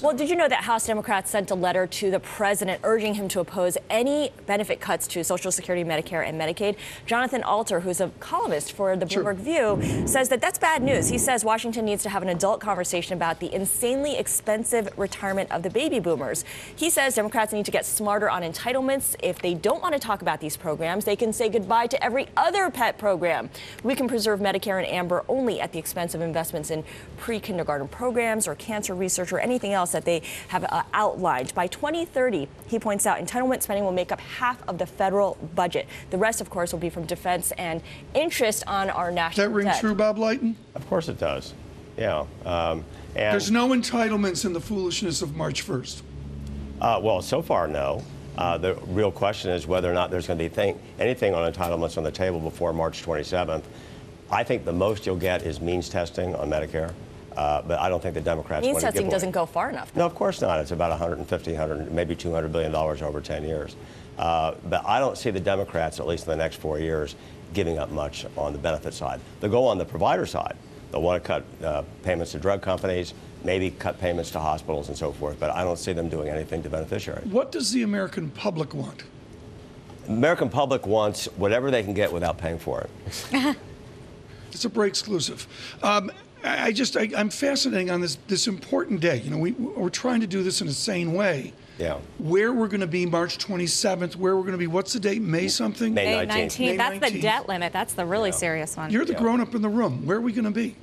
Well, did you know that House Democrats sent a letter to the president urging him to oppose any benefit cuts to Social Security, Medicare, and Medicaid? Jonathan Alter, who's a columnist for the Bloomberg View, says that that's bad news. He says Washington needs to have an adult conversation about the insanely expensive retirement of the baby boomers. He says Democrats need to get smarter on entitlements. If they don't want to talk about these programs, they can say goodbye to every other pet program. We can preserve Medicare and Amber only at the expense of investments in pre kindergarten programs or cancer research or anything else that they have uh, outlined. By 2030, he points out entitlement spending will make up half of the federal budget. The rest, of course, will be from defense and interest on our national debt. That ring debt. true, Bob Lighton? Of course it does. Yeah. Um, and There's no entitlements in the foolishness of March 1st. uh, well, so far, no. Uh, the real question is whether or not there's going to be thing, anything on entitlements on the table before March 27th. I think the most you'll get is means testing on Medicare, uh, but I don't think the Democrats Means want to give testing away- doesn't go far enough. No, of course not. It's about 150, 100, maybe 200 billion dollars over 10 years. Uh, but I don't see the Democrats, at least in the next four years, giving up much on the benefit side. They'll go on the provider side. They'll want to cut uh, payments to drug companies, maybe cut payments to hospitals and so forth. But I don't see them doing anything to beneficiaries. What does the American public want? American public wants whatever they can get without paying for it. It's a break exclusive. Um, I I just, I, I'm fascinating on this, this important day. You know, we, we're trying to do this in a sane way. Yeah. Where we're going to be March 27th, where we're going to be, what's the date? May something? May May 19th. 19th. May That's the debt limit. That's the really serious one. You're the Yeah. grown up in the room. Where are we going to be?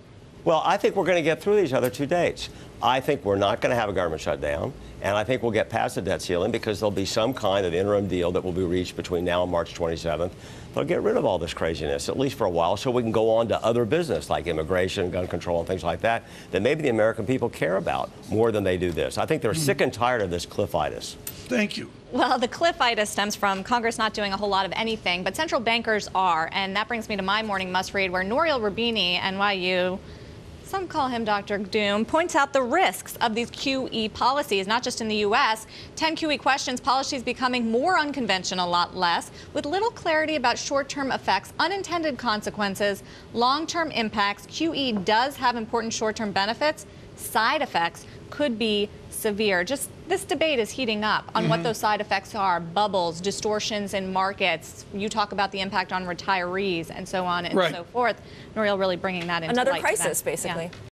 Well, I think we're going to get through these other two dates. I think we're not going to have a government shutdown, and I think we'll get past the debt ceiling because there'll be some kind of interim deal that will be reached between now and March 27th. They'll get rid of all this craziness, at least for a while, so we can go on to other business like immigration, gun control, and things like that, that maybe the American people care about more than they do this. I think they're sick and tired of this cliffitis. Thank you. Well, the cliffitis stems from Congress not doing a whole lot of anything, but central bankers are. And that brings me to my morning must read, where Nouriel Roubini, NYU, some call him Dr. Doom, points out the risks of these QE policies, not just in the U.S. 10 QE questions, policies becoming more unconventional, a lot less, with little clarity about short term effects, unintended consequences, long term impacts. QE does have important short term benefits. Side effects could be severe. Just this debate is heating up on what mm-hmm. those side effects are bubbles, distortions in markets. You talk about the impact on retirees and so on and Right. so forth. Nouriel really bringing that into Another light today. crisis, Yeah. basically.